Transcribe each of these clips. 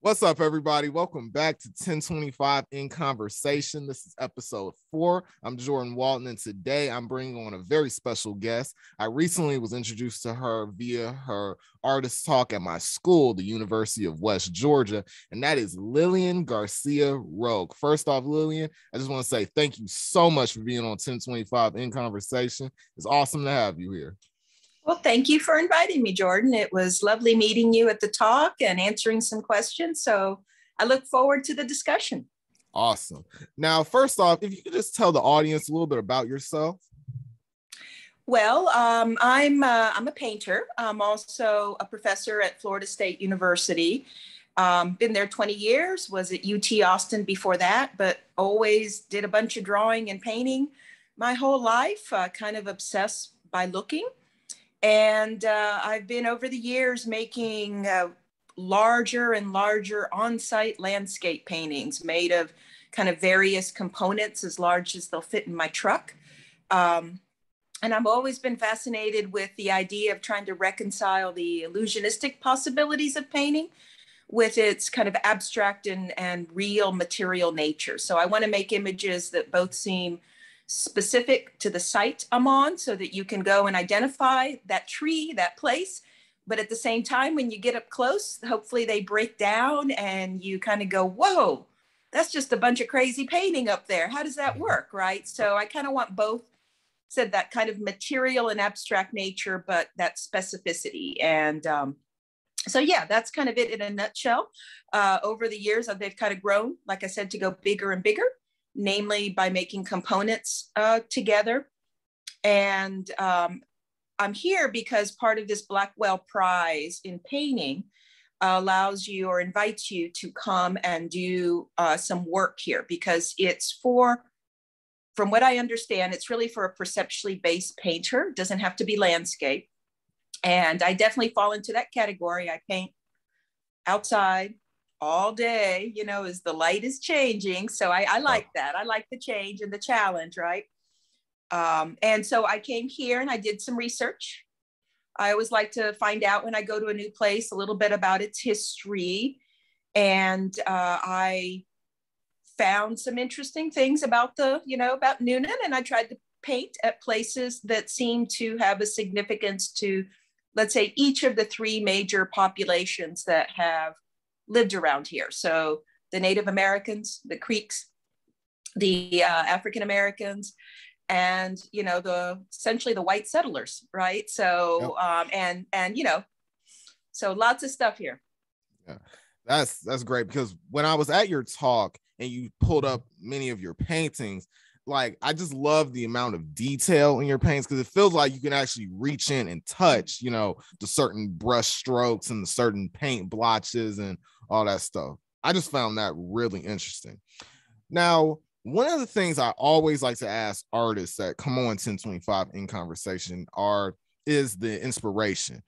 What's up, everybody? Welcome back to 1025 in Conversation. This is episode four. I'm Jordan Walton, and today I'm bringing on a very special guest. I recently was introduced to her via her artist talk at my school, the University of West Georgia, and that is Lilian Garcia Roig. First off, Lilian, I just want to say thank you so much for being on 1025 in Conversation. It's awesome to have you here. Well, thank you for inviting me, Jordan. It was lovely meeting you at the talk and answering some questions. So I look forward to the discussion. Awesome. Now, first off, if you could just tell the audience a little bit about yourself. Well, um, I'm uh, I'm a painter. I'm also a professor at Florida State University. Um, been there 20 years. Was at UT Austin before that, but always did a bunch of drawing and painting my whole life. Uh, kind of obsessed by looking. And uh, I've been over the years making uh, larger and larger on site landscape paintings made of kind of various components as large as they'll fit in my truck. Um, and I've always been fascinated with the idea of trying to reconcile the illusionistic possibilities of painting with its kind of abstract and, and real material nature. So I want to make images that both seem specific to the site I'm on so that you can go and identify that tree, that place. But at the same time, when you get up close, hopefully they break down and you kind of go, whoa, that's just a bunch of crazy painting up there. How does that mm-hmm. work? Right. So I kind of want both said that kind of material and abstract nature, but that specificity. And um, so, yeah, that's kind of it in a nutshell. Uh, over the years, they've kind of grown, like I said, to go bigger and bigger namely by making components uh, together. And um, I'm here because part of this Blackwell Prize in painting uh, allows you or invites you to come and do uh, some work here because it's for, from what I understand, it's really for a perceptually based painter. It doesn't have to be landscape. And I definitely fall into that category. I paint outside, all day, you know, as the light is changing. So I, I like that. I like the change and the challenge, right? Um, and so I came here and I did some research. I always like to find out when I go to a new place a little bit about its history. And uh, I found some interesting things about the, you know, about Newnan. And I tried to paint at places that seem to have a significance to, let's say, each of the three major populations that have lived around here. So the Native Americans, the Creeks, the uh, African Americans, and you know the essentially the white settlers, right? So yep. um, and and you know, so lots of stuff here. Yeah, that's that's great because when I was at your talk and you pulled up many of your paintings, like I just love the amount of detail in your paints because it feels like you can actually reach in and touch, you know, the certain brush strokes and the certain paint blotches and all that stuff. I just found that really interesting. Now, one of the things I always like to ask artists that come on 1025 in conversation are is the inspiration.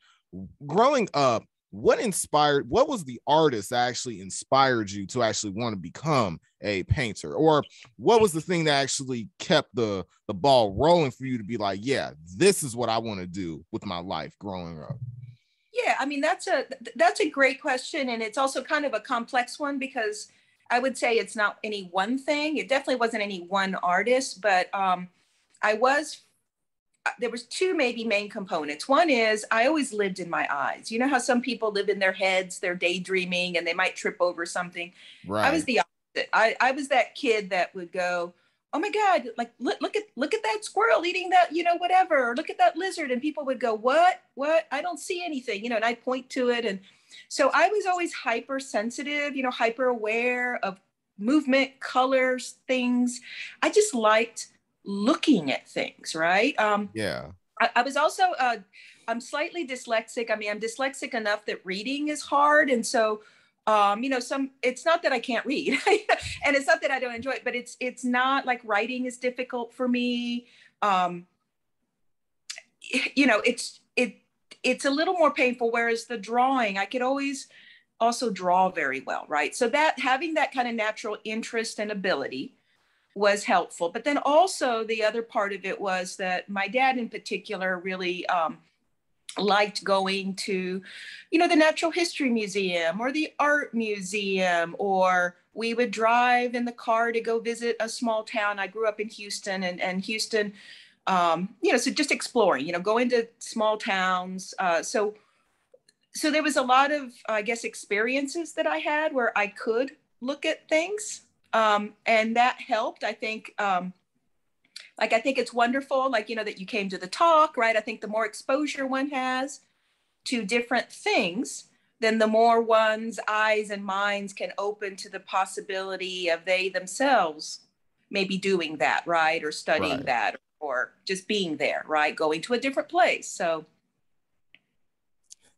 Growing up, what inspired what was the artist that actually inspired you to actually want to become a painter or what was the thing that actually kept the the ball rolling for you to be like yeah this is what i want to do with my life growing up yeah i mean that's a that's a great question and it's also kind of a complex one because i would say it's not any one thing it definitely wasn't any one artist but um i was uh, there was two maybe main components. One is I always lived in my eyes. You know how some people live in their heads, they're daydreaming and they might trip over something. Right. I was the opposite. I, I was that kid that would go, oh my God, like look, look at look at that squirrel eating that, you know, whatever, or look at that lizard. And people would go, What? What? I don't see anything, you know, and I'd point to it. And so I was always hypersensitive, you know, hyper aware of movement, colors, things. I just liked looking at things, right? Um, yeah. I, I, was also, uh, I'm slightly dyslexic. I mean, I'm dyslexic enough that reading is hard. And so, um, you know, some, it's not that I can't read and it's not that I don't enjoy it, but it's, it's not like writing is difficult for me. Um, you know, it's, it, it's a little more painful. Whereas the drawing, I could always also draw very well, right? So that having that kind of natural interest and ability, was helpful. But then also the other part of it was that my dad in particular really um, liked going to, you know, the Natural History Museum or the Art Museum, or we would drive in the car to go visit a small town. I grew up in Houston, and, and Houston, um, you know, so just exploring, you know, going to small towns. Uh, so, so there was a lot of, I guess, experiences that I had where I could look at things, um, and that helped. I think. Um, like i think it's wonderful like you know that you came to the talk right? I think the more exposure one has to different things then the more one's eyes and minds can open to the possibility of they themselves maybe doing that right? Or studying right. that or just being there right? Going to a different place so.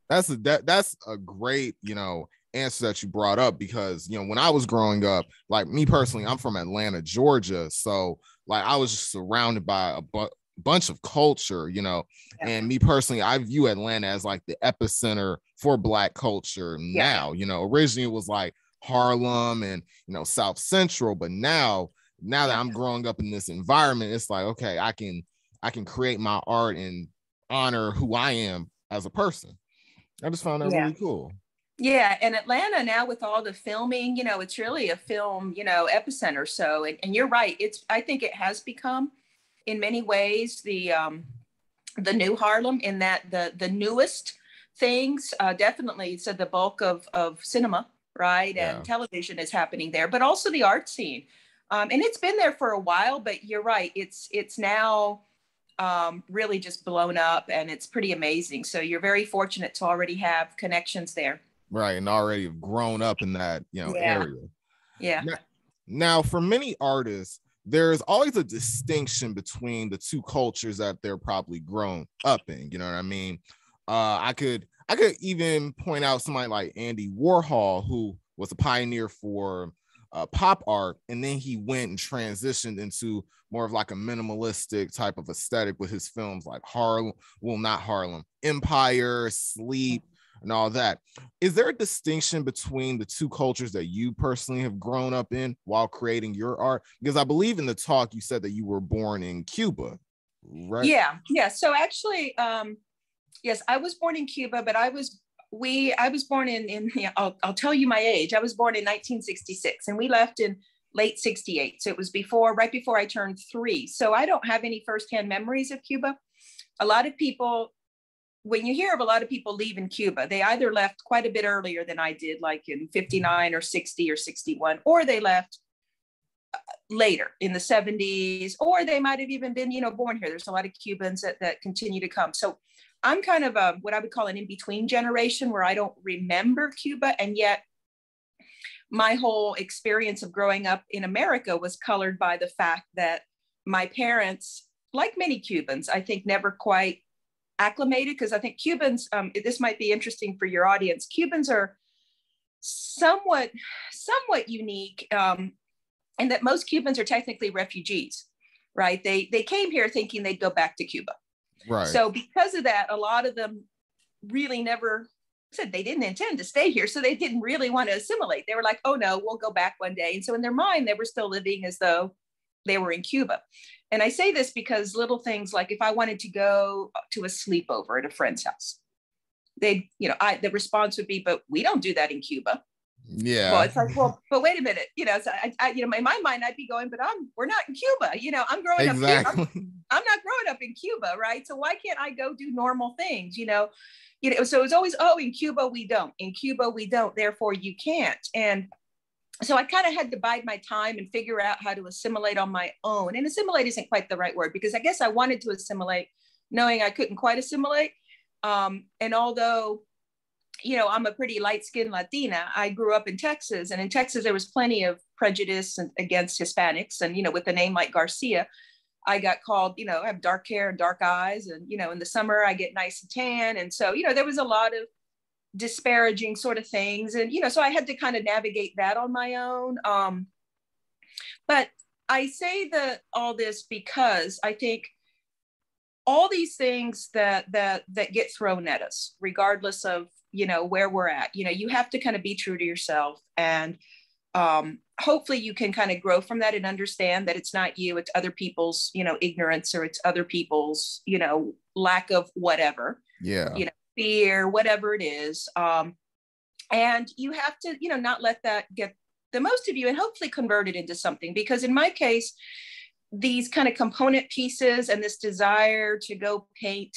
That's a that, that's a great you know answer that you brought up because you know when I was growing up, like me personally, I'm from Atlanta, Georgia, so like I was just surrounded by a bu- bunch of culture, you know. Yeah. And me personally, I view Atlanta as like the epicenter for Black culture yeah. now. You know, originally it was like Harlem and you know South Central, but now now that I'm growing up in this environment, it's like okay, I can I can create my art and honor who I am as a person. I just found that yeah. really cool. Yeah, and Atlanta now with all the filming, you know, it's really a film, you know, epicenter. So, and, and you're right. It's I think it has become, in many ways, the um, the new Harlem. In that the the newest things, uh, definitely. So the bulk of of cinema, right, yeah. and television is happening there, but also the art scene. Um, and it's been there for a while, but you're right. It's it's now um, really just blown up, and it's pretty amazing. So you're very fortunate to already have connections there right and already have grown up in that you know yeah. area. Yeah. Now, now for many artists there's always a distinction between the two cultures that they're probably grown up in you know what i mean? Uh i could i could even point out somebody like andy warhol who was a pioneer for uh, pop art and then he went and transitioned into more of like a minimalistic type of aesthetic with his films like harlem well not harlem empire sleep and all that. Is there a distinction between the two cultures that you personally have grown up in while creating your art? Because I believe in the talk you said that you were born in Cuba, right? Yeah, yeah. So actually, um, yes, I was born in Cuba, but I was we I was born in in yeah, I'll, I'll tell you my age. I was born in 1966, and we left in late 68. So it was before, right before I turned three. So I don't have any firsthand memories of Cuba. A lot of people when you hear of a lot of people leaving Cuba, they either left quite a bit earlier than I did, like in 59 or 60 or 61, or they left uh, later in the 70s, or they might have even been, you know, born here. There's a lot of Cubans that, that continue to come. So I'm kind of a, what I would call an in-between generation where I don't remember Cuba. And yet my whole experience of growing up in America was colored by the fact that my parents, like many Cubans, I think never quite acclimated because I think Cubans, um, this might be interesting for your audience. Cubans are somewhat, somewhat unique um, in that most Cubans are technically refugees, right? They they came here thinking they'd go back to Cuba. Right. So because of that, a lot of them really never said they didn't intend to stay here. So they didn't really want to assimilate. They were like, oh no, we'll go back one day. And so in their mind, they were still living as though they were in Cuba. And I say this because little things like if I wanted to go uh, to a sleepover at a friend's house, they'd, you know, I the response would be, but we don't do that in Cuba. Yeah. Well, it's like, well, but wait a minute, you know, so I, I, you know, in my mind, I'd be going, but I'm, we're not in Cuba, you know, I'm growing exactly. up. I'm, I'm not growing up in Cuba, right? So why can't I go do normal things, you know? You know, so it's always, oh, in Cuba we don't, in Cuba we don't, therefore you can't. And so I kind of had to bide my time and figure out how to assimilate on my own. And assimilate isn't quite the right word because I guess I wanted to assimilate, knowing I couldn't quite assimilate. Um, and although, you know, I'm a pretty light skinned Latina, I grew up in Texas. And in Texas, there was plenty of prejudice against Hispanics. And, you know, with a name like Garcia, I got called, you know, I have dark hair and dark eyes. And, you know, in the summer, I get nice and tan. And so, you know, there was a lot of disparaging sort of things. And you know so i had to kind of navigate that on my own. Um but i say that all this because i think all these things that that that get thrown at us regardless of you know where we're at you know you have to kind of be true to yourself. And um hopefully you can kind of grow from that and understand that it's not you it's other people's you know ignorance or it's other people's you know lack of whatever. Yeah, you know, fear, whatever it is. Um, and you have to, you know, not let that get the most of you and hopefully convert it into something. Because in my case, these kind of component pieces and this desire to go paint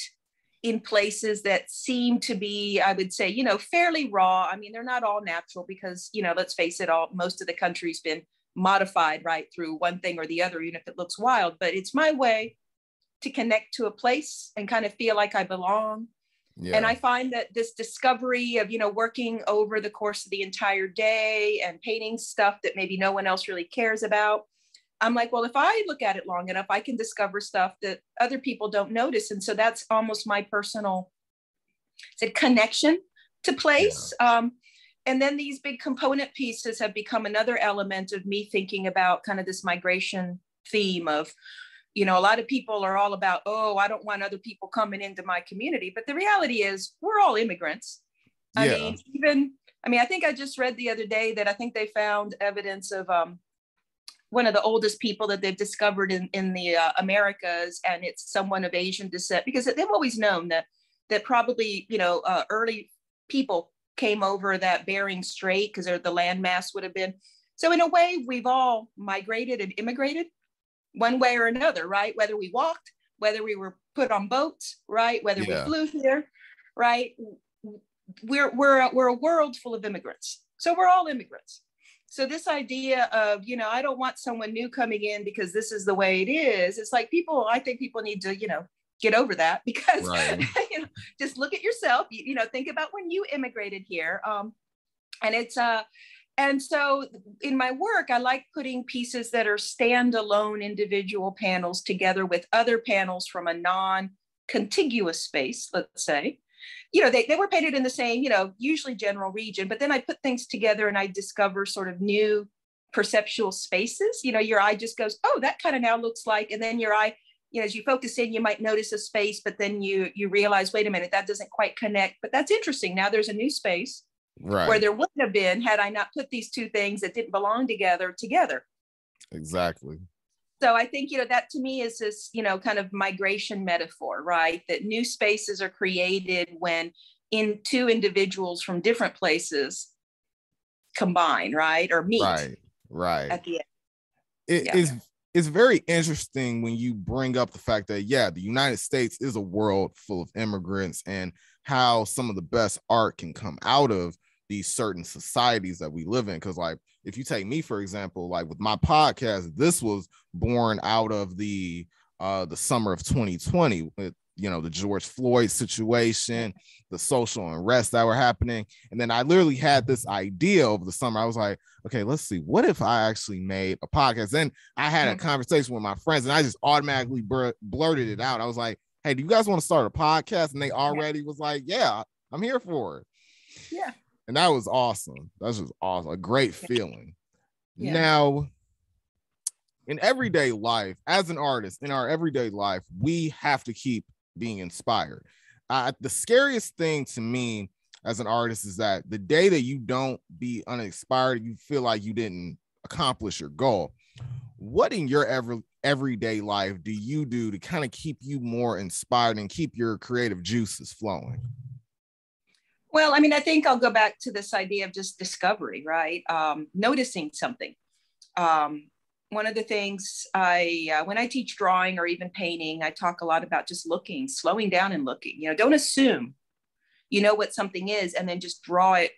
in places that seem to be i would say you know fairly raw i mean they're not all natural because you know let's face it all most of the country's been modified right through one thing or the other even if it looks wild but it's my way to connect to a place and kind of feel like i belong yeah. and i find that this discovery of you know working over the course of the entire day and painting stuff that maybe no one else really cares about I'm like, well, if I look at it long enough, I can discover stuff that other people don't notice. And so that's almost my personal said connection to place. Yeah. Um, and then these big component pieces have become another element of me thinking about kind of this migration theme of, you know, a lot of people are all about, oh, I don't want other people coming into my community. But the reality is, we're all immigrants. I yeah. mean, even, I mean, I think I just read the other day that I think they found evidence of um, one of the oldest people that they've discovered in, in the uh, Americas, and it's someone of Asian descent because they've always known that that probably you know uh, early people came over that Bering Strait because the landmass would have been. So in a way, we've all migrated and immigrated, one way or another, right? Whether we walked, whether we were put on boats, right? Whether yeah. we flew here, right? We're we're a, we're a world full of immigrants. So we're all immigrants so this idea of you know i don't want someone new coming in because this is the way it is it's like people i think people need to you know get over that because right. you know just look at yourself you, you, know think about when you immigrated here um and it's uh and so in my work i like putting pieces that are standalone individual panels together with other panels from a non contiguous space let's say you know, they, they were painted in the same, you know, usually general region, but then I put things together and I discover sort of new perceptual spaces. You know, your eye just goes, oh, that kind of now looks like, and then your eye, you know, as you focus in, you might notice a space, but then you you realize, wait a minute, that doesn't quite connect. But that's interesting. Now there's a new space right. where there wouldn't have been had I not put these two things that didn't belong together together. Exactly so i think you know that to me is this you know kind of migration metaphor right that new spaces are created when in two individuals from different places combine right or meet right right at the end it yeah. is it's very interesting when you bring up the fact that yeah the united states is a world full of immigrants and how some of the best art can come out of these certain societies that we live in because like if you take me for example like with my podcast this was born out of the uh the summer of 2020 with you know the george floyd situation the social unrest that were happening. And then i literally had this idea over the summer. I was like okay let's see what if i actually made a podcast? Then i had a mm-hmm. conversation with my friends and i just automatically bur- blurted it out. I was like hey do you guys want to start a podcast? And they already was like yeah i'm here for it. Yeah and that was awesome. That's just awesome. A great feeling. Yeah. Now, in everyday life, as an artist, in our everyday life, we have to keep being inspired. Uh, the scariest thing to me as an artist is that the day that you don't be uninspired, you feel like you didn't accomplish your goal. What in your ever everyday life do you do to kind of keep you more inspired and keep your creative juices flowing? Well, I mean, I think I'll go back to this idea of just discovery, right? Um, noticing something. Um, one of the things I, uh, when I teach drawing or even painting, I talk a lot about just looking, slowing down and looking. You know, don't assume you know what something is and then just draw it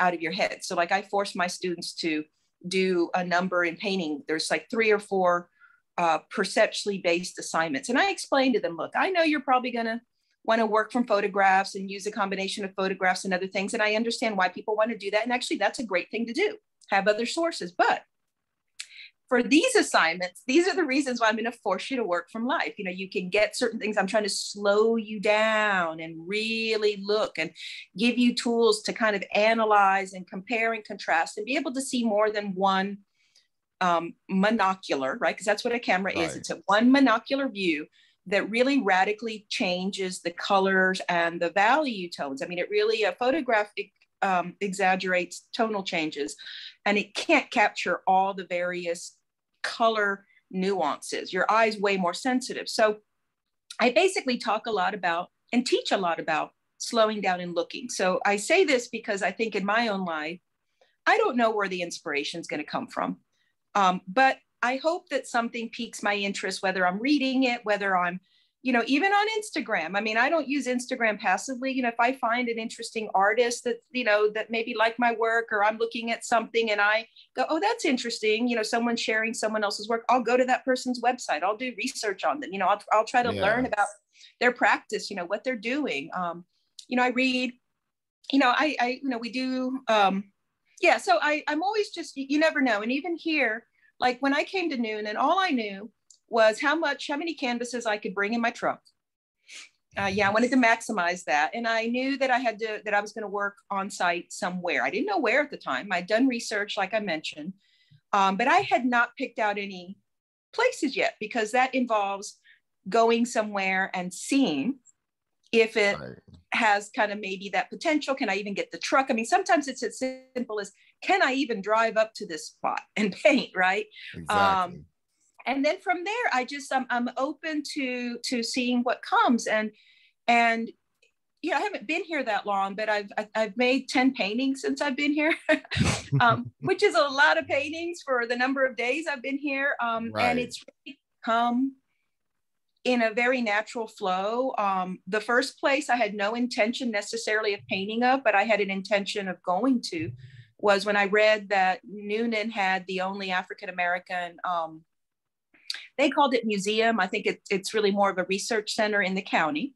out of your head. So, like, I force my students to do a number in painting. There's like three or four uh, perceptually based assignments. And I explain to them, look, I know you're probably going to want to work from photographs and use a combination of photographs and other things. And I understand why people want to do that. And actually, that's a great thing to do, have other sources. But for these assignments, these are the reasons why I'm going to force you to work from life. You know, you can get certain things. I'm trying to slow you down and really look and give you tools to kind of analyze and compare and contrast and be able to see more than one um, monocular, right? Because that's what a camera right. is. It's a one monocular view that really radically changes the colors and the value tones. I mean, it really, a photograph um, exaggerates tonal changes and it can't capture all the various color nuances. Your eye's way more sensitive. So I basically talk a lot about and teach a lot about slowing down and looking. So I say this because I think in my own life, I don't know where the inspiration is going to come from. Um, but I hope that something piques my interest, whether I'm reading it, whether I'm you know even on instagram. I mean i don't use instagram passively. You know if i find an interesting artist that you know that maybe like my work or i'm looking at something and i go oh that's interesting you know someone sharing someone else's work i'll go to that person's website. I'll do research on them. You know i'll, I'll try to yeah. learn about their practice you know what they're doing. Um, you know i read you know i i you know we do um yeah so i i'm always just you never know. And even here like when i came to Newnan all i knew was how much, how many canvases I could bring in my truck. Uh, yeah, I wanted to maximize that. And I knew that I had to, that I was going to work on site somewhere. I didn't know where at the time. I'd done research, like I mentioned, um, but I had not picked out any places yet because that involves going somewhere and seeing if it right. has kind of maybe that potential. Can I even get the truck? I mean, sometimes it's as simple as can I even drive up to this spot and paint, right? Exactly. Um, and then from there i just I'm, I'm open to to seeing what comes and and you know i haven't been here that long but i've i've made 10 paintings since i've been here um, which is a lot of paintings for the number of days i've been here um, right. and it's really come in a very natural flow um, the first place i had no intention necessarily of painting of but i had an intention of going to was when i read that Newnan had the only african american um, they called it museum. I think it, it's really more of a research center in the county.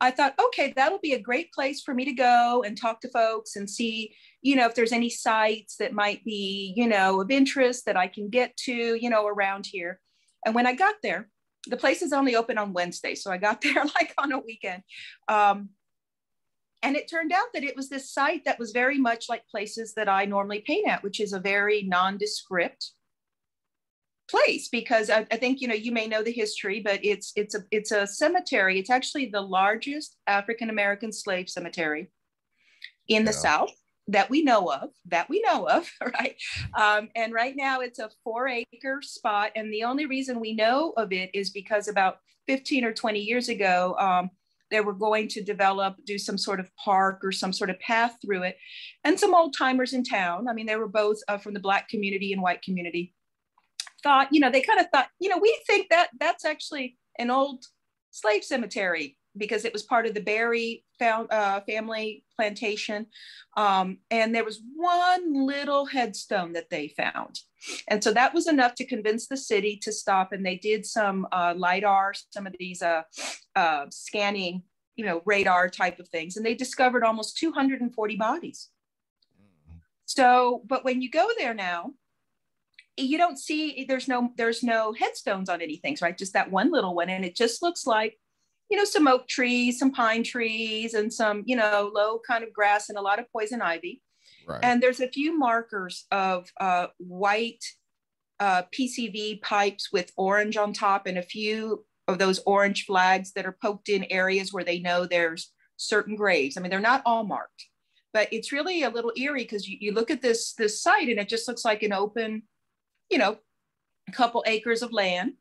I thought, okay, that'll be a great place for me to go and talk to folks and see, you know, if there's any sites that might be, you know, of interest that I can get to, you know, around here. And when I got there, the place is only open on Wednesday. So I got there like on a weekend. Um, and it turned out that it was this site that was very much like places that I normally paint at, which is a very nondescript place because I, I, think you know you may know the history, but it's it's a it's a cemetery. It's actually the largest African American slave cemetery in the yeah. South that we know of. That we know of, right? Um, and right now it's a four acre spot, and the only reason we know of it is because about 15 or 20 years ago. Um, they were going to develop, do some sort of park or some sort of path through it. And some old timers in town. I mean, they were both uh, from the Black community and white community thought, you know, they kind of thought, you know, we think that that's actually an old slave cemetery because it was part of the Berry found, uh, family plantation. Um, and there was one little headstone that they found. And so that was enough to convince the city to stop. And they did some uh, LIDAR, some of these uh, uh scanning, you know, radar type of things. And they discovered almost 240 bodies. So, but when you go there now, you don't see there's no there's no headstones on anything right just that one little one and it just looks like you know some oak trees some pine trees and some you know low kind of grass and a lot of poison ivy right. and there's a few markers of uh, white uh, pcv pipes with orange on top and a few of those orange flags that are poked in areas where they know there's certain graves i mean they're not all marked but it's really a little eerie because you, you look at this this site and it just looks like an open you know, a couple acres of land.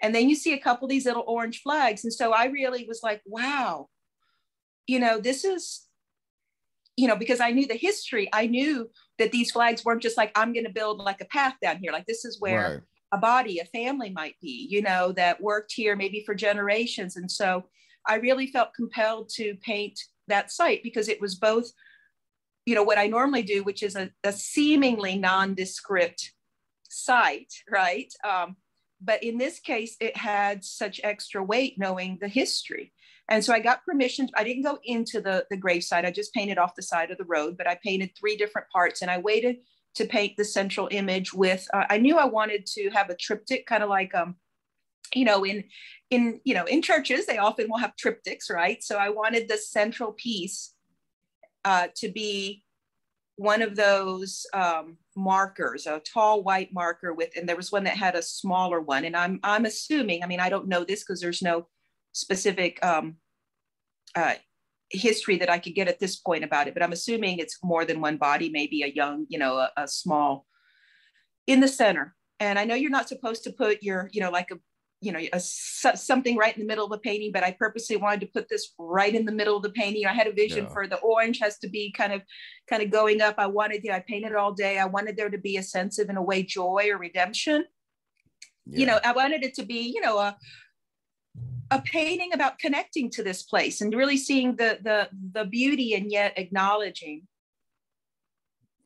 And then you see a couple of these little orange flags. And so I really was like, wow, you know, this is, you know, because I knew the history, I knew that these flags weren't just like, I'm going to build like a path down here. Like this is where right. a body, a family might be, you know, that worked here maybe for generations. And so I really felt compelled to paint that site because it was both, you know, what I normally do, which is a, a seemingly nondescript site, right? Um, but in this case, it had such extra weight knowing the history. And so I got permission. I didn't go into the, the gravesite. I just painted off the side of the road, but I painted three different parts and I waited to paint the central image with, uh, I knew I wanted to have a triptych, kind of like, um, you know, in, in, you know, in churches, they often will have triptychs, right? So I wanted the central piece uh, to be one of those um, markers, a tall white marker with, and there was one that had a smaller one. And I'm, I'm assuming, I mean, I don't know this because there's no specific um, uh, history that I could get at this point about it, but I'm assuming it's more than one body, maybe a young, you know, a, a small in the center. And I know you're not supposed to put your, you know, like a you know a, something right in the middle of a painting but i purposely wanted to put this right in the middle of the painting i had a vision yeah. for the orange has to be kind of kind of going up i wanted you know, i painted all day i wanted there to be a sense of in a way joy or redemption yeah. you know i wanted it to be you know a a painting about connecting to this place and really seeing the the the beauty and yet acknowledging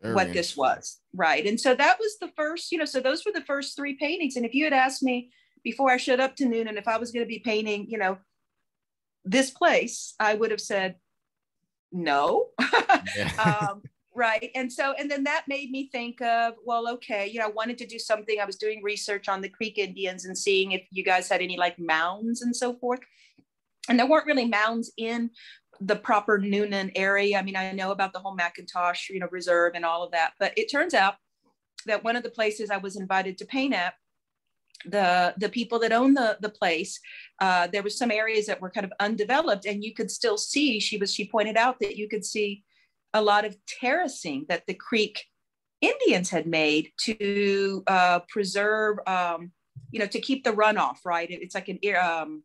Very what this was right? And so that was the first you know so those were the first three paintings. And if you had asked me before I showed up to Newnan if I was going to be painting, you know, this place, I would have said no. um, right. And so, and then that made me think of, well, okay, you know, I wanted to do something. I was doing research on the Creek Indians and seeing if you guys had any like mounds and so forth. And there weren't really mounds in the proper Newnan area. I mean, I know about the whole McIntosh, you know, reserve and all of that, but it turns out that one of the places I was invited to paint at the the people that own the the place uh, there was some areas that were kind of undeveloped and you could still see she was she pointed out that you could see a lot of terracing that the creek indians had made to uh, preserve um, you know to keep the runoff right it's like an um,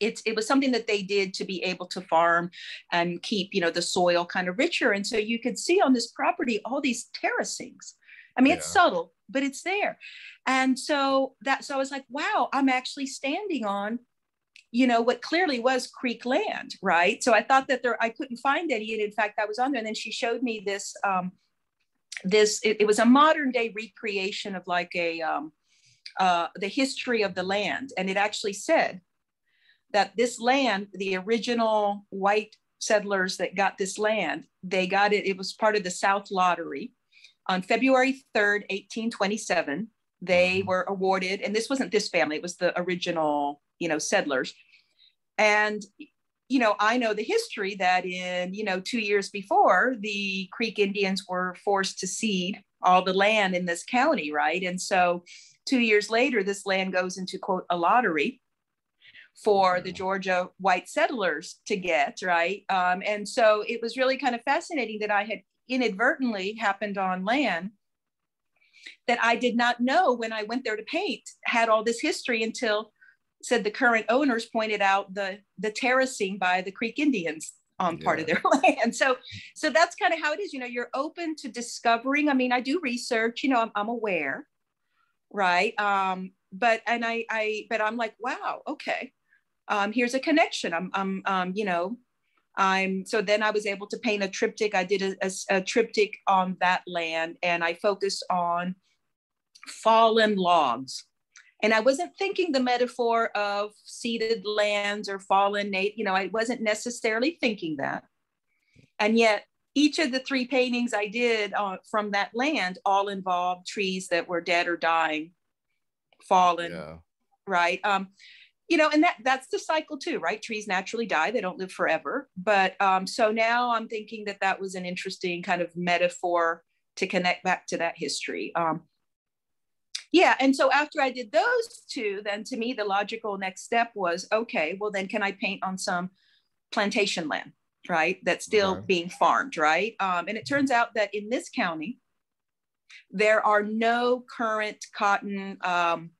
it's it was something that they did to be able to farm and keep you know the soil kind of richer and so you could see on this property all these terracings i mean yeah. it's subtle but it's there. And so that, so I was like, wow, I'm actually standing on, you know, what clearly was Creek land, right? So I thought that there, I couldn't find any. And in fact, I was on there. And then she showed me this, um, this, it, it was a modern day recreation of like a, um, uh, the history of the land. And it actually said that this land, the original white settlers that got this land, they got it, it was part of the South Lottery on February 3rd, 1827, they mm-hmm. were awarded, and this wasn't this family, it was the original, you know, settlers. And, you know, I know the history that in, you know, two years before, the Creek Indians were forced to cede all the land in this county, right? And so two years later, this land goes into, quote, a lottery for the Georgia white settlers to get, right? Um, and so it was really kind of fascinating that I had inadvertently happened on land that I did not know when I went there to paint had all this history until said the current owners pointed out the the terracing by the Creek Indians on yeah. part of their land. So so that's kind of how it is. You know, you're open to discovering. I mean, I do research. You know, I'm, I'm aware, right? Um, but and I I but I'm like, wow, okay. Um, here's a connection. I'm I'm um, you know I'm so then I was able to paint a triptych. I did a, a, a triptych on that land and I focused on fallen logs. And I wasn't thinking the metaphor of ceded lands or fallen, nate you know, I wasn't necessarily thinking that. And yet, each of the three paintings I did uh, from that land all involved trees that were dead or dying, fallen, yeah. right? Um, you know and that that's the cycle too right trees naturally die they don't live forever but um, so now i'm thinking that that was an interesting kind of metaphor to connect back to that history um, yeah and so after i did those two then to me the logical next step was okay well then can i paint on some plantation land right that's still being farmed right um, and it turns out that in this county there are no current cotton um,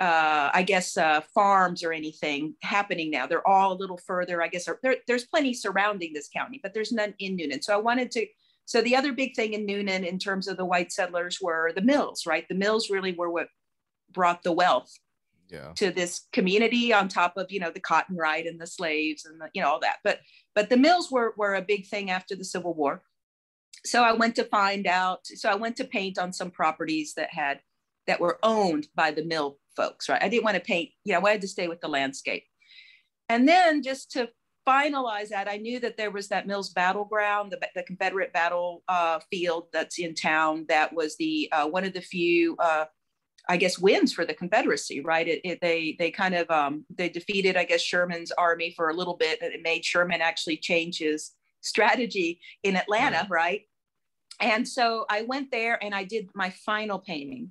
uh, I guess, uh, farms or anything happening now. They're all a little further, I guess. There, there's plenty surrounding this county, but there's none in Newnan. So I wanted to. So the other big thing in Newnan in terms of the white settlers, were the mills. Right, the mills really were what brought the wealth yeah. to this community, on top of you know the cotton right and the slaves and the, you know all that. But but the mills were were a big thing after the Civil War. So I went to find out. So I went to paint on some properties that had that were owned by the mill folks, right? I didn't want to paint, you know, I wanted to stay with the landscape. And then just to finalize that, I knew that there was that Mills battleground, the, the Confederate battle uh, field that's in town. That was the uh, one of the few, uh, I guess, wins for the Confederacy, right? It, it, they they kind of um, they defeated, I guess, Sherman's army for a little bit, and it made Sherman actually change his strategy in Atlanta, right? And so I went there and I did my final painting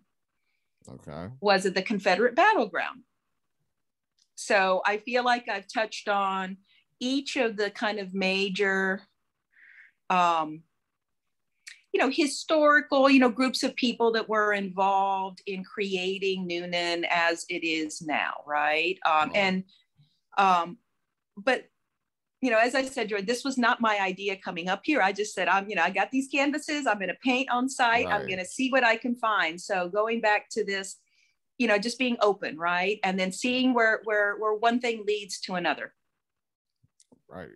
Okay. Was it the Confederate battleground? So I feel like I've touched on each of the kind of major um, you know, historical, you know, groups of people that were involved in creating Newnan as it is now, right? Um, and, um, but, you know, as I said, Jordan, this was not my idea coming up here. I just said, I'm, you know, I got these canvases, I'm going to paint on site, right. I'm going to see what I can find. So going back to this, you know, just being open, right? And then seeing where, where, where one thing leads to another. Right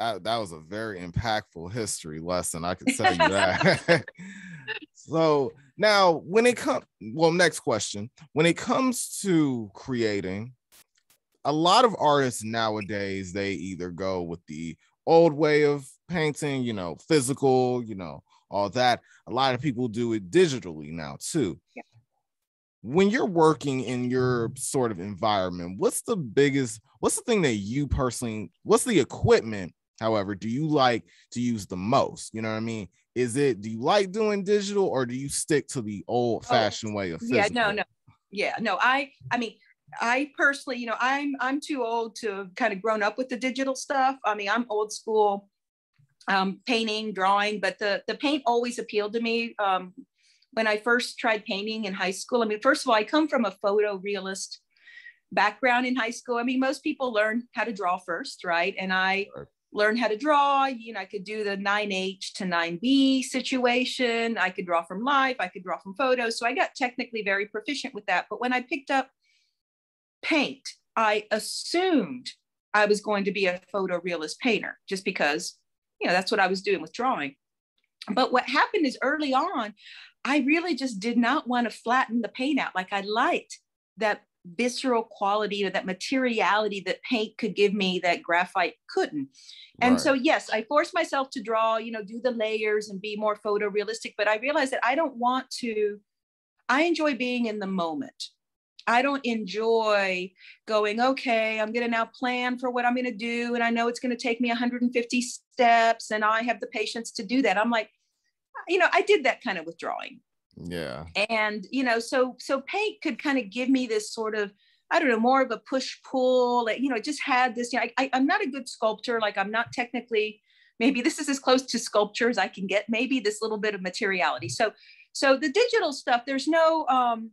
that, that was a very impactful history lesson. I can tell you that. so now when it comes well, next question. When it comes to creating, a lot of artists nowadays, they either go with the old way of painting, you know, physical, you know, all that. A lot of people do it digitally now too. Yeah. When you're working in your sort of environment, what's the biggest, what's the thing that you personally, what's the equipment however do you like to use the most? You know what i mean? Is it do you like doing digital or do you stick to the old fashioned oh, way of physical? yeah no no. Yeah no i i mean i personally you know i'm i'm too old to have kind of grown up with the digital stuff. I mean i'm old school um, painting drawing but the the paint always appealed to me um, when i first tried painting in high school i mean first of all i come from a photorealist background in high school i mean most people learn how to draw first right and i right learn how to draw. You know, I could do the 9H to 9B situation. I could draw from life. I could draw from photos. So I got technically very proficient with that. But when I picked up paint, I assumed I was going to be a photorealist painter just because, you know, that's what I was doing with drawing. But what happened is early on, I really just did not want to flatten the paint out. Like I liked that visceral quality or that materiality that paint could give me that graphite couldn't. And right. so, yes, I forced myself to draw, you know, do the layers and be more photorealistic, but I realized that I don't want to, I enjoy being in the moment. I don't enjoy going, okay, I'm going to now plan for what I'm going to do. And I know it's going to take me 150 steps and I have the patience to do that. I'm like, you know, I did that kind of withdrawing yeah and you know so so paint could kind of give me this sort of i don't know more of a push pull you know it just had this you know, I, I, i'm not a good sculptor like i'm not technically maybe this is as close to sculpture as i can get maybe this little bit of materiality so so the digital stuff there's no um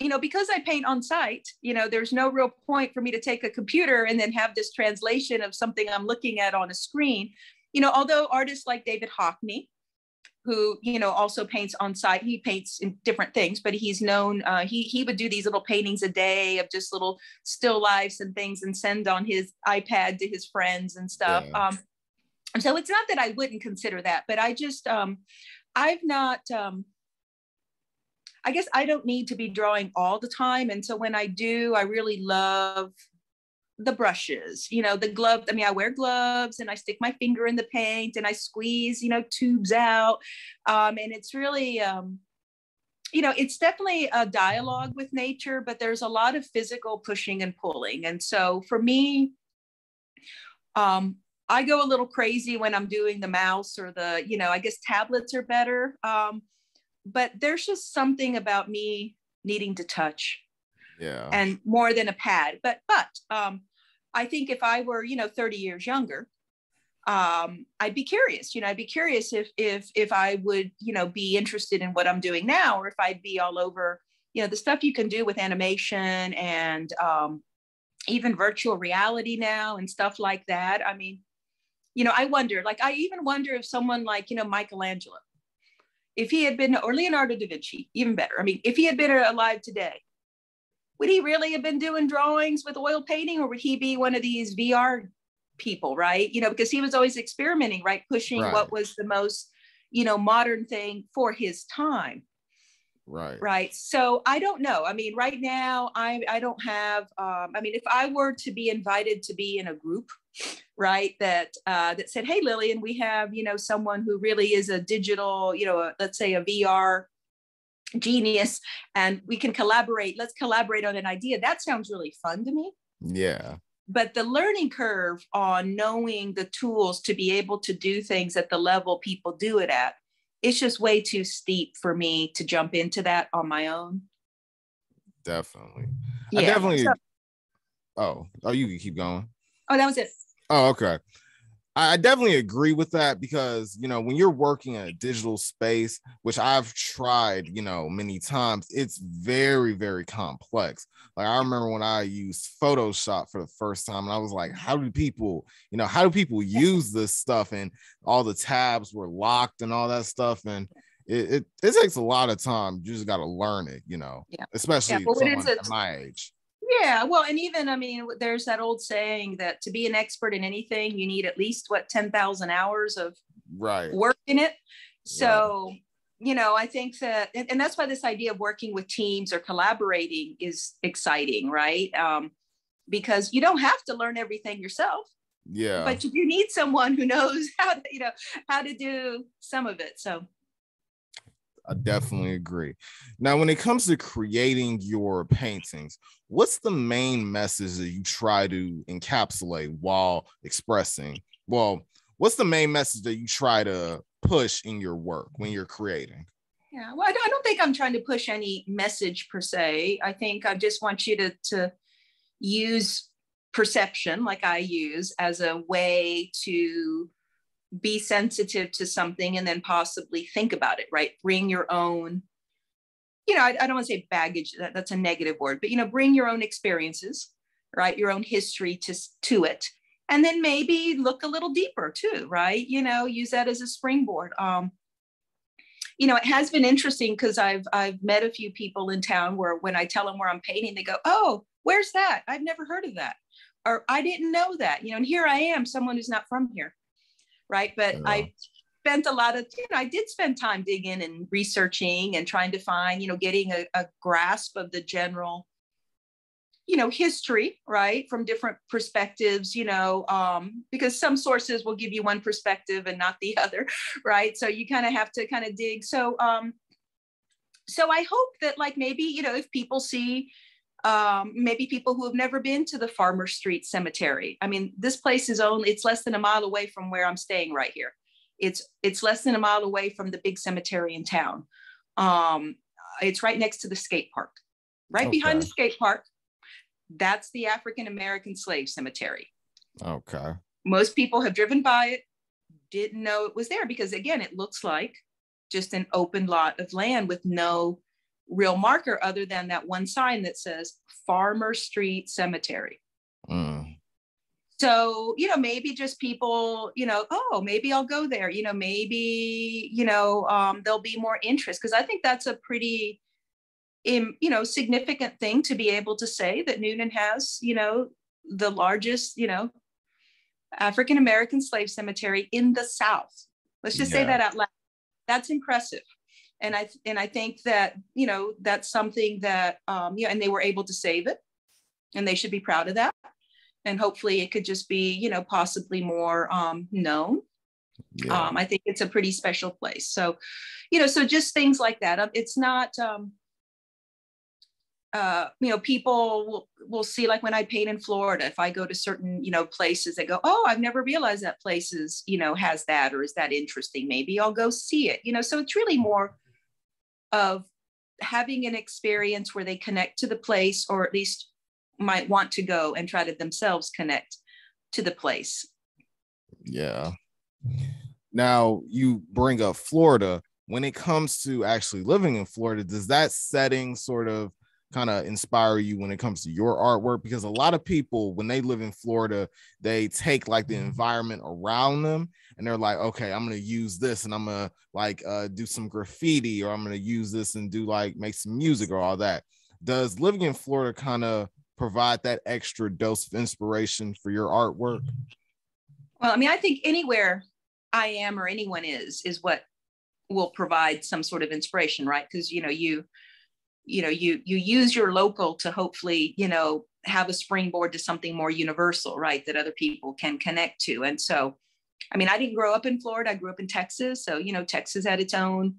you know because i paint on site you know there's no real point for me to take a computer and then have this translation of something i'm looking at on a screen you know although artists like david hockney who you know also paints on site he paints in different things but he's known uh, he he would do these little paintings a day of just little still lifes and things and send on his ipad to his friends and stuff yeah. um, so it's not that i wouldn't consider that but i just um, i've not um, i guess i don't need to be drawing all the time and so when i do i really love the brushes, you know, the glove. I mean, I wear gloves and I stick my finger in the paint and I squeeze, you know, tubes out. Um, and it's really, um, you know, it's definitely a dialogue with nature, but there's a lot of physical pushing and pulling. And so for me, um, I go a little crazy when I'm doing the mouse or the, you know, I guess tablets are better. Um, but there's just something about me needing to touch yeah. and more than a pad but but um i think if i were you know 30 years younger um i'd be curious you know i'd be curious if if if i would you know be interested in what i'm doing now or if i'd be all over you know the stuff you can do with animation and um even virtual reality now and stuff like that. I mean you know i wonder like i even wonder if someone like you know michelangelo if he had been or leonardo da vinci even better i mean if he had been alive today would he really have been doing drawings with oil painting or would he be one of these VR people, right? You know, because he was always experimenting, right? Pushing right. what was the most, you know, modern thing for his time. Right. Right. So I don't know. I mean, right now I I don't have um, I mean, if I were to be invited to be in a group, right, that uh, that said, hey Lilian, we have, you know, someone who really is a digital, you know, a, let's say a VR genius and we can collaborate let's collaborate on an idea that sounds really fun to me yeah but the learning curve on knowing the tools to be able to do things at the level people do it at it's just way too steep for me to jump into that on my own. Definitely. Yeah. i definitely so, oh oh you can keep going. Oh that was it. Oh okay I definitely agree with that because you know when you're working in a digital space, which I've tried, you know, many times, it's very, very complex. Like I remember when I used Photoshop for the first time, and I was like, how do people, you know, how do people use this stuff? And all the tabs were locked and all that stuff. And it, it, it takes a lot of time. You just got to learn it, you know, yeah. especially yeah, someone at my age. Yeah, well, and even I mean, there's that old saying that to be an expert in anything, you need at least what ten thousand hours of right work in it. So, right. you know, I think that, and, and, that's why this idea of working with teams or collaborating is exciting, right? Um, because you don't have to learn everything yourself. Yeah. But you need someone who knows how to, you know, how to do some of it. So I definitely agree. Now, when it comes to creating your paintings, what's the main message that you try to encapsulate while expressing? Well, what's the main message that you try to push in your work when you're creating? Yeah, well, I don't, think I'm trying to push any message per se. I think I just want you to to use perception, like I use, as a way to be sensitive to something and then possibly think about it, right? Bring your own, you know, I, I don't want to say baggage, that, that's a negative word, but, you know, bring your own experiences, right? Your own history to, to it. And then maybe look a little deeper too, right? You know, use that as a springboard. Um, you know, it has been interesting because I've I've met a few people in town where when I tell them where I'm painting, they go, "Oh, where's that? I've never heard of that," or "I didn't know that." You know, and here I am, someone who's not from here right? But yeah. I spent a lot of, you know, I did spend time digging and researching and trying to find, you know, getting a, a grasp of the general, you know, history, right, from different perspectives, you know, um, because some sources will give you one perspective and not the other, right? So you kind of have to kind of dig. So, um, so I hope that like maybe, you know, if people see um, maybe people who have never been to the Farmer Street Cemetery. I mean, this place is only, it's less than a mile away from where I'm staying right here. It's, it's less than a mile away from the big cemetery in town. Um, it's right next to the skate park, right okay. behind the skate park. That's the African American slave cemetery. Okay. Most people have driven by it, didn't know it was there because again, it looks like just an open lot of land with no real marker other than that one sign that says Farmer Street Cemetery. Mm. So, you know, maybe just people, you know, oh, maybe I'll go there. You know, maybe, you know, um, there'll be more interest because I think that's a pretty, in, you know, significant thing to be able to say that Newnan has, you know, the largest, you know, African American slave cemetery in the South. Let's just yeah. say that out loud. That's impressive and I and I think that you know that's something that um, yeah, and they were able to save it, and they should be proud of that. And hopefully, it could just be you know possibly more um, known. Yeah. Um, I think it's a pretty special place. So, you know, so just things like that. Um, it's not. Um, uh, you know, people will, will see like when I paint in Florida, if I go to certain, you know, places, they go, oh, I've never realized that places, you know, has that or is that interesting? Maybe I'll go see it, you know. So it's really more of having an experience where they connect to the place or at least might want to go and try to themselves connect to the place. Yeah. Now you bring up Florida. When it comes to actually living in Florida, does that setting sort of kind of inspire you when it comes to your artwork? Because a lot of people, when they live in Florida, they take like the environment around them and they're like, okay, I'm gonna use this and I'm gonna like uh, do some graffiti or I'm gonna use this and do like make some music or all that. Does living in Florida kind of provide that extra dose of inspiration for your artwork? Well, I mean, I think anywhere I am or anyone is is what will provide some sort of inspiration, right? Because you know, you you know you you use your local to hopefully you know have a springboard to something more universal right that other people can connect to and so i mean i didn't grow up in florida i grew up in texas so you know texas had its own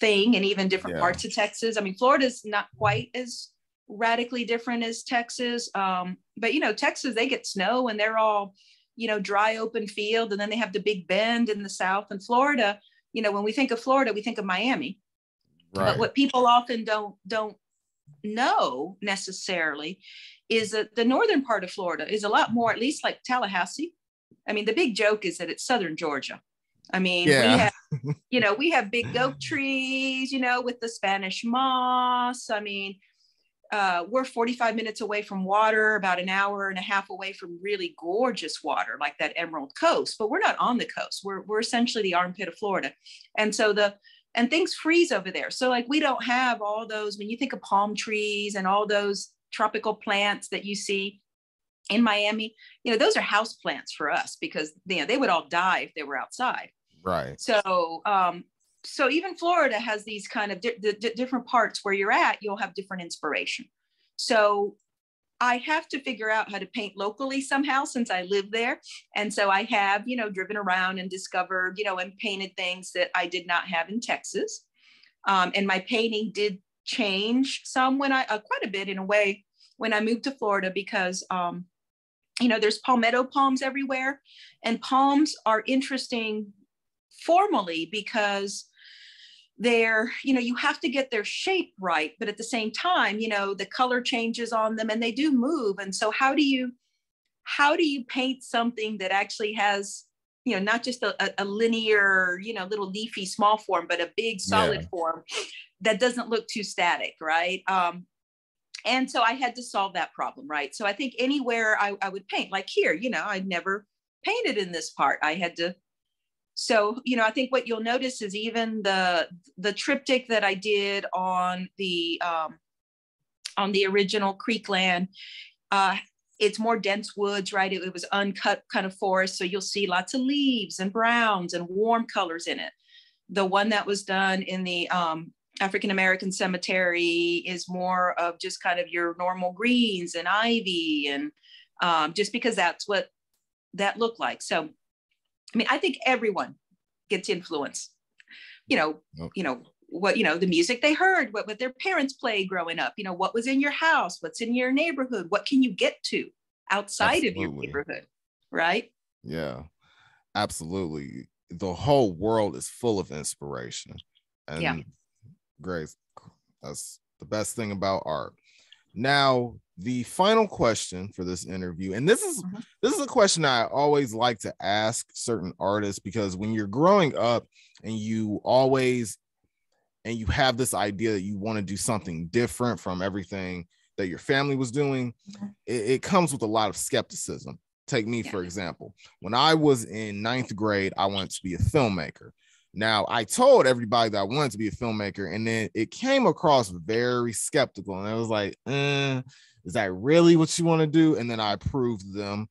thing and even different yeah. parts of texas i mean florida's not quite as radically different as texas um, but you know texas they get snow and they're all you know dry open field and then they have the big bend in the south and florida you know when we think of florida we think of miami Right. But what people often don't don't know necessarily is that the northern part of Florida is a lot more, at least like Tallahassee, I mean, the big joke is that it's Southern Georgia. I mean, Yeah. we have, you know, we have big oak trees, you know, with the Spanish moss. I mean, uh, we're 45 minutes away from water, about an hour and a half away from really gorgeous water, like that Emerald Coast. But we're not on the coast. We're we're essentially the armpit of Florida, and so the and things freeze over there. So like we don't have all those when you think of palm trees and all those tropical plants that you see in Miami. You know, those are house plants for us because you know they would all die if they were outside. Right. So, um, so even Florida has these kind of di- di- different parts where you're at, you'll have different inspiration. So I have to figure out how to paint locally somehow since I live there. And so I have, you know, driven around and discovered, you know, and painted things that I did not have in Texas. Um, and my painting did change some when I, uh, quite a bit in a way, when I moved to Florida because, um, you know, there's palmetto palms everywhere. And palms are interesting formally because they're you know you have to get their shape right but at the same time you know the color changes on them and they do move and so how do you how do you paint something that actually has you know not just a, a linear you know little leafy small form but a big solid Yeah. form that doesn't look too static right um and so i had to solve that problem right? So i think anywhere i, I would paint like here you know i'd never painted in this part. I had to so you know i think what you'll notice is even the the triptych that i did on the um, on the original creekland uh, it's more dense woods right? It, it was uncut kind of forest. So you'll see lots of leaves and browns and warm colors in it. The one that was done in the um, african american cemetery is more of just kind of your normal greens and ivy and um, just because that's what that looked like so I mean, I think everyone gets influence. You know, you know what you know the music they heard, what what their parents played growing up. You know, what was in your house, what's in your neighborhood, what can you get to outside of your neighborhood, right? Yeah, absolutely. The whole world is full of inspiration. And Yeah. Grace, that's the best thing about art. Now, the final question for this interview, and this is Mhm. this is a question I always like to ask certain artists because when you're growing up and you always and you have this idea that you want to do something different from everything that your family was doing, Mhm. it, it comes with a lot of skepticism. Take me, for example. When I was in ninth grade, I wanted to be a filmmaker. Now, I told everybody that I wanted to be a filmmaker, and then it came across very skeptical. And I was like, eh, is that really what you want to do? And then I proved them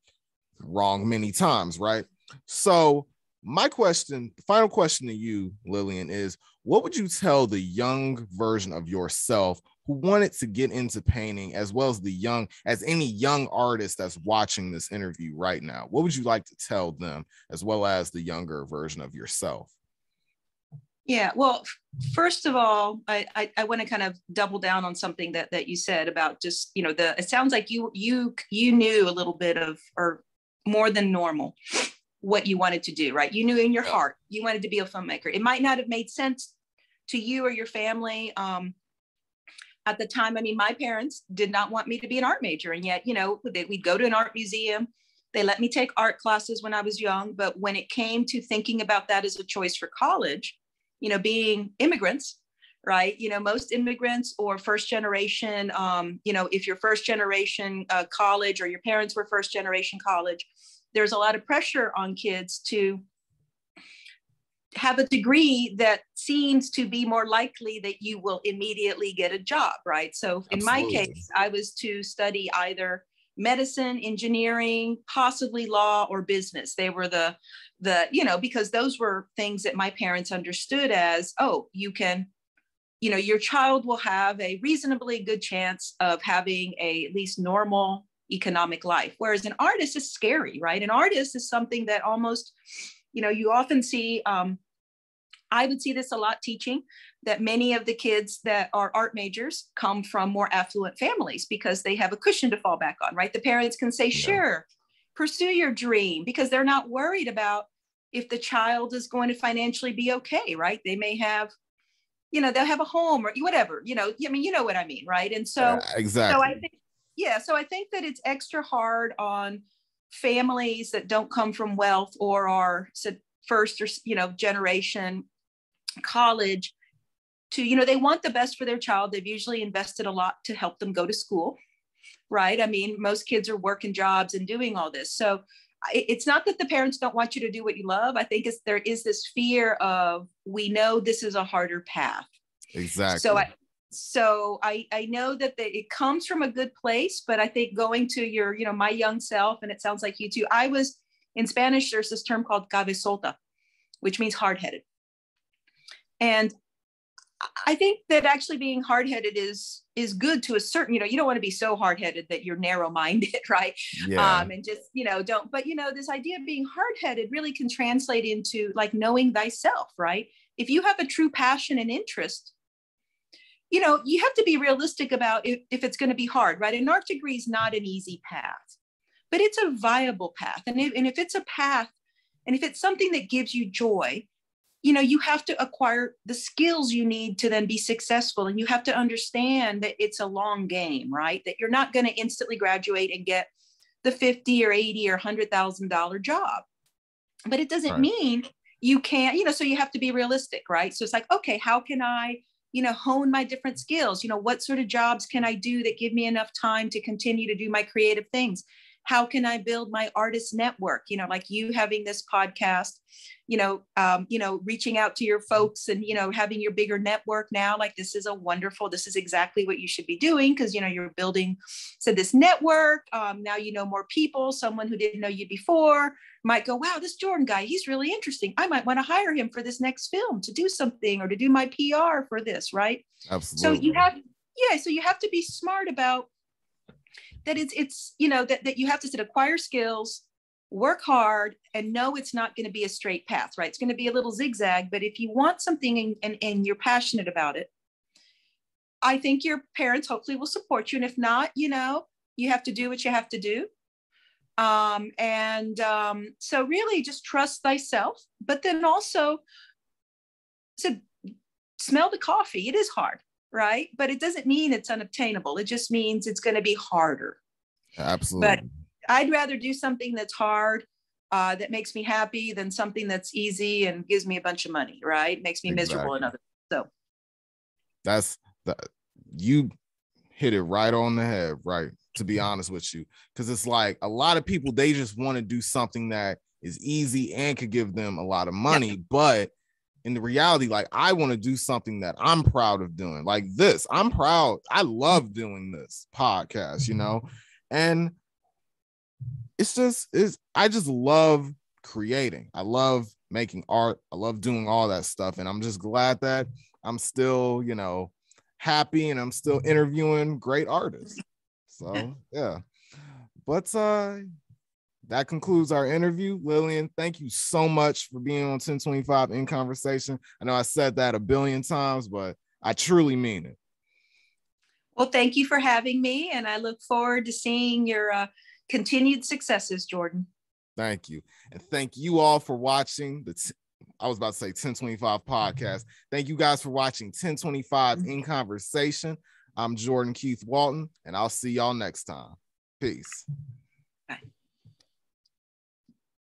wrong many times, right? So, my question, final question to you, Lilian, is what would you tell the young version of yourself who wanted to get into painting as well as the young as any young artist that's watching this interview right now what would you like to tell them as well as the younger version of yourself Yeah. Well, first of all, I I, I want to kind of double down on something that that you said about just you know the. It sounds like you you you knew a little bit of or more than normal what you wanted to do, right? You knew in your heart you wanted to be a filmmaker. It might not have made sense to you or your family. Um, at the time, I mean, my parents did not want me to be an art major, and yet, you know, they, we'd go to an art museum. They let me take art classes when I was young, but when it came to thinking about that as a choice for college, you know, being immigrants, right? You know, most immigrants or first generation, um, you know, if you're first generation uh, college or your parents were first generation college, there's a lot of pressure on kids to have a degree that seems to be more likely that you will immediately get a job, right? So in my case, I was to study either medicine, engineering, possibly law or business. They were the the you know because those were things that my parents understood as oh you can you know your child will have a reasonably good chance of having a at least normal economic life. Whereas an artist is scary right? An artist is something that almost you know you often see um, i would see this a lot teaching that many of the kids that are art majors come from more affluent families because they have a cushion to fall back on right? The parents can say Yeah. sure pursue your dream because they're not worried about if the child is going to financially be okay right? They may have you know they'll have a home or whatever you know i mean you know what i mean right? And so Yeah, exactly so I think, yeah, so I think that it's extra hard on families that don't come from wealth or are first or you know generation college to you know they want the best for their child. They've usually invested a lot to help them go to school right? I mean most kids are working jobs and doing all this. So it's not that the parents don't want you to do what you love. I think it's there is this fear of we know this is a harder path. Exactly. So i so i i know that the, it comes from a good place but i think going to your you know my young self and it sounds like you too i was in spanish there's this term called cabezota which means hard-headed. And I think that actually being hard-headed is is good to a certain, you know, you don't want to be so hard-headed that you're narrow-minded, right? Yeah. Um, and just, you know, don't, but you know, this idea of being hard-headed really can translate into like knowing thyself, right? If you have a true passion and interest, you know, you have to be realistic about if, if it's going to be hard, right? An art degree is not an easy path, but it's a viable path. And if, and if it's a path, and if it's something that gives you joy, you know you have to acquire the skills you need to then be successful and you have to understand that it's a long game right? That you're not going to instantly graduate and get the 50 or 80 or 100,000 dollar job. But it doesn't right. mean you can't you know so you have to be realistic right? So it's like okay how can i you know hone my different skills? You know what sort of jobs can i do that give me enough time to continue to do my creative things how can i build my artist network? You know like you having this podcast you know um, you know reaching out to your folks and you know having your bigger network now like this is a wonderful this is exactly what you should be doing because you know you're building so this network um, now you know more people someone who didn't know you before might go wow this jordan guy he's really interesting. I might want to hire him for this next film to do something or to do my pr for this right? Absolutely. so you have yeah so you have to be smart about that it's it's you know that, that you have to sit acquire skills work hard and know it's not going to be a straight path right? It's going to be a little zigzag but if you want something and, and, and you're passionate about it i think your parents hopefully will support you. And if not you know you have to do what you have to do. Um, and um, so really just trust thyself but then also so smell the coffee. It is hard right? But it doesn't mean it's unobtainable. It just means it's going to be harder. Absolutely. But I'd rather do something that's hard, uh, that makes me happy, than something that's easy and gives me a bunch of money, right? Makes me exactly. miserable and other. So that's the you hit it right on the head, right? To be honest with you, because it's like a lot of people they just want to do something that is easy and could give them a lot of money, yeah. but in the reality, like I want to do something that I'm proud of doing, like this. I'm proud. I love doing this podcast, you know, and it's just is I just love creating. I love making art. I love doing all that stuff, and I'm just glad that I'm still, you know, happy and I'm still interviewing great artists. So yeah, but uh that concludes our interview. Lilian, thank you so much for being on 1025 in conversation. I know I said that a billion times, but I truly mean it. Well, thank you for having me, and I look forward to seeing your uh, continued successes, Jordan. Thank you. And thank you all for watching the, t- I was about to say 1025 podcast. Thank you guys for watching 1025 in conversation. I'm Jordan Keith Walton, and I'll see y'all next time. Peace. Bye.